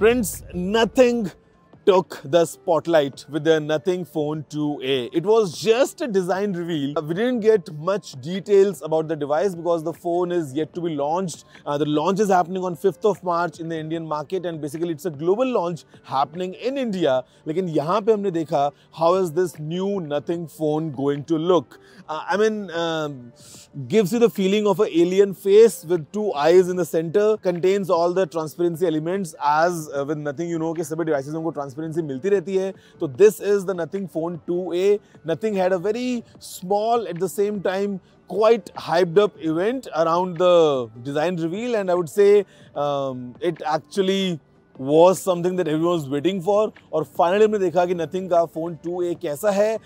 Friends, nothing took the spotlight with the Nothing Phone 2A. It was just a design reveal. We didn't get much details about the device because the phone is yet to be launched. Uh, the launch is happening on 5th of March in the Indian market and basically it's a global launch happening in India. लेकिन यहाँ पे हमने देखा how is this new Nothing phone going to look? Uh, I mean, um, gives you the feeling of an alien face with two eyes in the center, contains all the transparency elements as uh, with Nothing you know कि सभी devices हमको transparency transparency मिलती रहती है। तो this is the Nothing phone two A Nothing had a very small at the same time quite hyped up event around the design reveal and I would say it actually was something that every was waiting for और finally हमने देखा कि nothing का phone two ए कैसा है।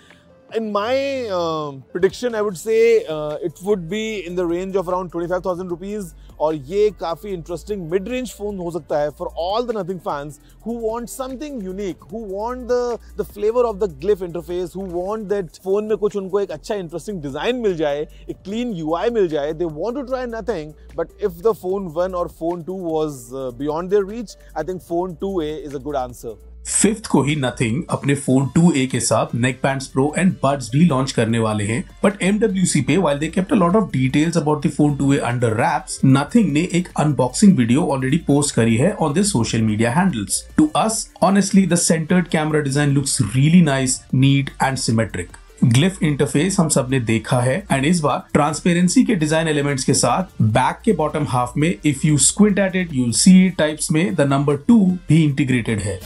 In my uh, prediction, I would say uh, it would be in the range of around 25,000 rupees. और ये काफ़ी इंटरेस्टिंग मिड रेंज फ़ोन हो सकता है for all the Nothing fans who want something unique who want the the flavour of the glyph interface who want that phone में कुछ उनको एक अच्छा इंटरेस्टिंग डिज़ाइन मिल जाए एक क्लीन यूआई मिल जाए they want to try Nothing but if the phone one और phone two was beyond their reach I think phone two A is a good answer fifth को ही नथिंग अपने phone 2A के साथ neck bands pro and buds भी launch करने वाले हैं। बट एमडब्ल्यूसी पे while they kept a lot of details about the phone 2A under wraps Nothing ने एक अनबॉक्सिंग वीडियो ऑलरेडी पोस्ट करी है on the social media handles to us honestly the centred camera design looks really nice neat and symmetric glyph interface हम सबने देखा है and इस बार ट्रांसपेरेंसी के डिज़ाइन एलिमेंट्स के साथ बैक के बॉटम हाफ़ में if you squint at it you see types में द नंबर टू भी इंटीग्रेटेड है।